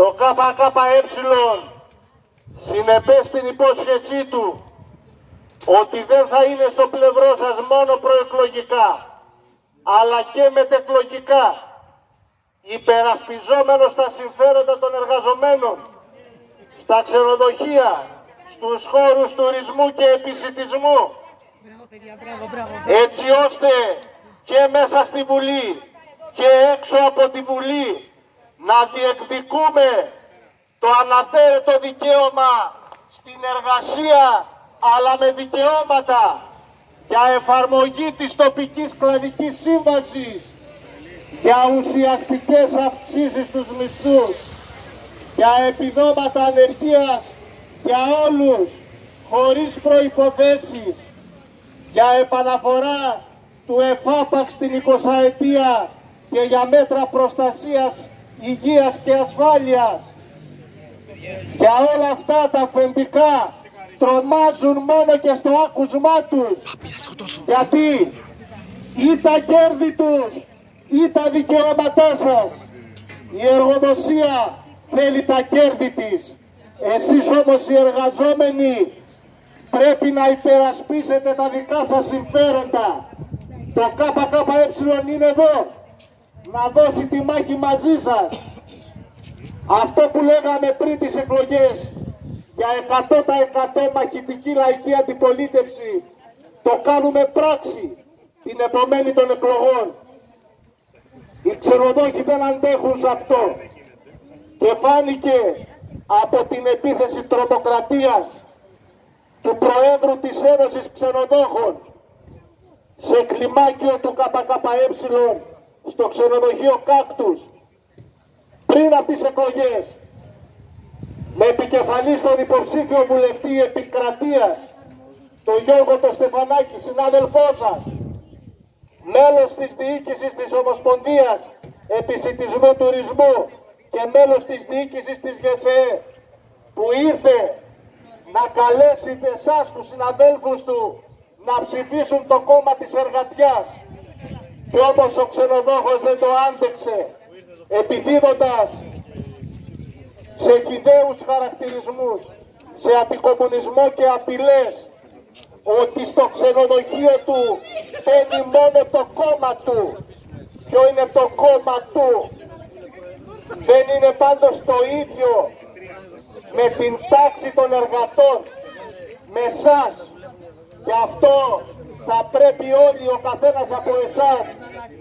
Το ΚΚΕ συνεπές στην υπόσχεσή του ότι δεν θα είναι στο πλευρό σας μόνο προεκλογικά αλλά και μετεκλογικά υπερασπιζόμενος τα συμφέροντα των εργαζομένων στα ξενοδοχεία, στους χώρους τουρισμού και επισητισμού έτσι ώστε και μέσα στη Βουλή και έξω από τη Βουλή να διεκδικούμε το αναφέρετο δικαίωμα στην εργασία αλλά με δικαιώματα για εφαρμογή της τοπικής κλαδικής σύμβασης για ουσιαστικές αυξήσεις στους μισθούς για επιδόματα ανεργίας για όλους χωρίς προϋποθέσεις για επαναφορά του ΕΦΑΠΑΚ στην 20 ετία και για μέτρα προστασίας υγείας και ασφάλειας. Για όλα αυτά τα αφεντικά τρομάζουν μόνο και στο άκουσμά τους. Γιατί ή τα κέρδη τους ή τα δικαιώματά σας. Η εργοδοσία θέλει τα κέρδη της. Εσείς όμως οι εργαζόμενοι πρέπει να υπερασπίσετε τα δικά σας συμφέροντα. Το ΚΚΕ είναι εδώ να δώσει τη μάχη μαζί σας. Αυτό που λέγαμε πριν τις εκλογές για 100% μαχητική λαϊκή αντιπολίτευση το κάνουμε πράξη την επομένη των εκλογών. Οι ξενοδόχοι δεν αντέχουν σε αυτό και φάνηκε από την επίθεση τρομοκρατίας του Προέδρου της Ένωσης Ξενοδόχων σε κλιμάκιο του ΚΚΕ στο ξενοδοχείο Κάκτους πριν από τις εκλογές. Με επικεφαλής στον υποψήφιο βουλευτή επικρατείας τον Γιώργο το Στεφανάκη, συνάδελφό σας. Μέλος της διοίκησης της Ομοσπονδίας Επισητισμού Τουρισμού και μέλος της διοίκησης της ΓΕΣΕ που ήρθε να καλέσει εσάς τους συναδέλφους του να ψηφίσουν το κόμμα της εργατιάς και όπως ο ξενοδόχος δεν το άντεξε επιδίδοντας σε χιδαίους χαρακτηρισμούς, σε αντικομουνισμό και απειλές ότι στο ξενοδοχείο του παίρνει μόνο το κόμμα του. Ποιο είναι το κόμμα του; Δεν είναι πάντως το ίδιο με την τάξη των εργατών, με εσάς. Και αυτό θα πρέπει όλοι ο καθένας από εσάς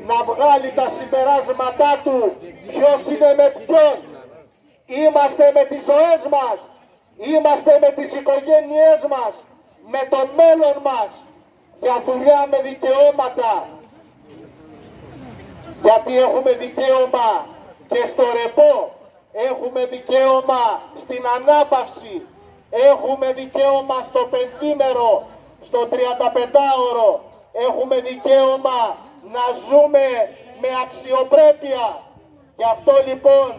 να βγάλει τα συμπεράσματά του ποιος είναι με ποιον. Είμαστε με τις ζωές μας, είμαστε με τις οικογένειές μας, με το μέλλον μας για δουλειά με δικαιώματα. Γιατί έχουμε δικαίωμα και στο ρεπό, έχουμε δικαίωμα στην ανάπαυση, έχουμε δικαίωμα στο πεντήμερο, στο 35ωρο, έχουμε δικαίωμα να ζούμε με αξιοπρέπεια. Γι' αυτό λοιπόν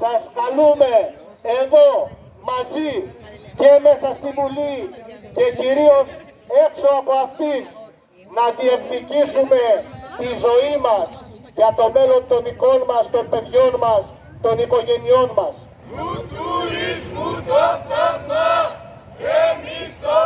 σας καλούμε εδώ μαζί και μέσα στη Βουλή και κυρίως έξω από αυτή να διεκδικήσουμε τη ζωή μας για το μέλλον των δικών μας, των παιδιών μας, των οικογενειών μας. Του τουρισμού το θέμα, εμείς το